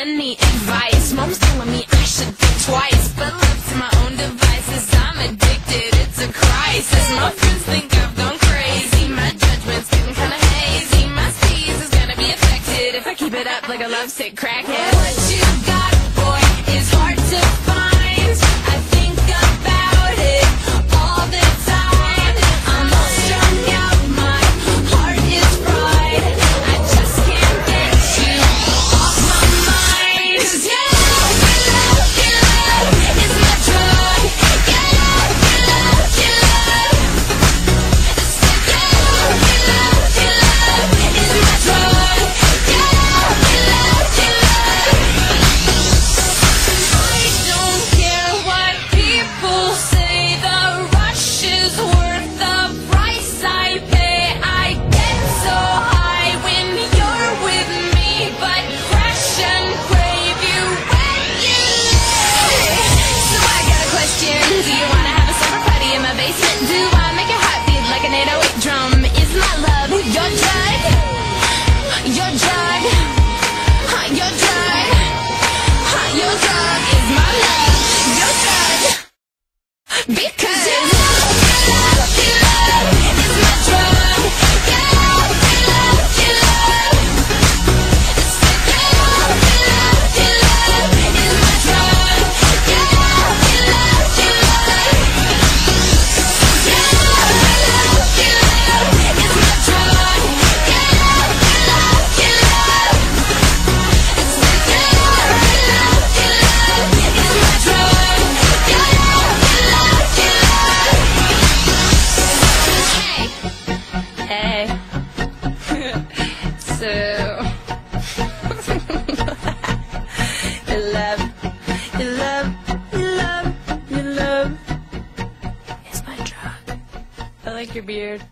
any advice. Mom's telling me I should think twice, but left to my own devices, I'm addicted. It's a crisis. My friends think I've gone crazy. My judgment's getting kinda hazy. My steez is gonna be affected if I keep it up like a lovesick crackhead. because like your beard.